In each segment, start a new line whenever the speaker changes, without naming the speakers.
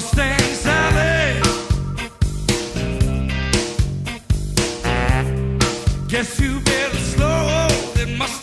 Mustang Sally. Guess you better slow that Mustang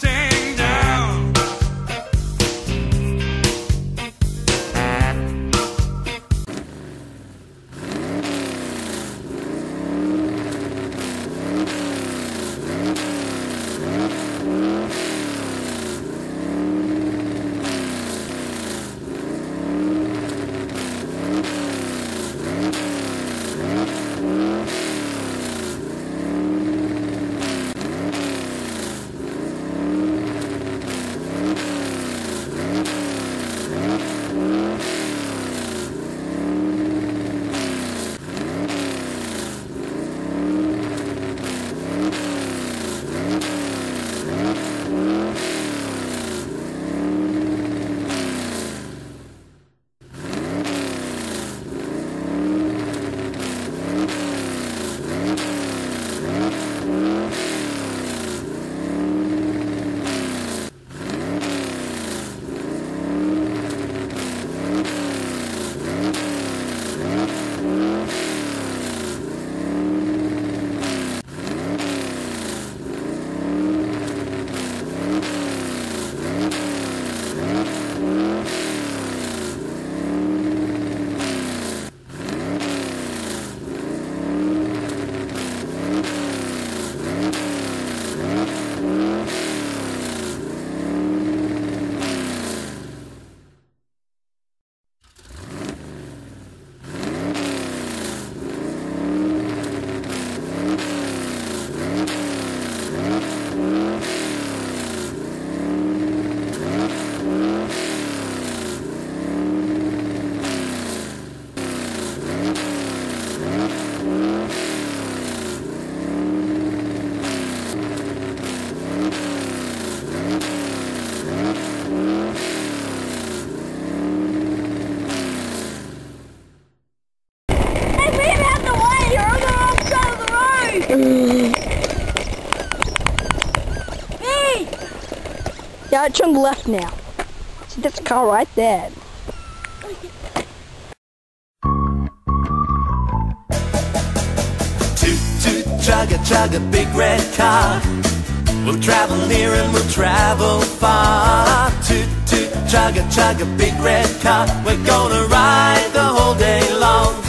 Hey!
Yeah, I turned left now. See, that's a car right there.
Toot toot chugga chugga big red car. We'll travel near and we'll travel far. Toot toot chugga chugga big red car. We're gonna ride the whole day long.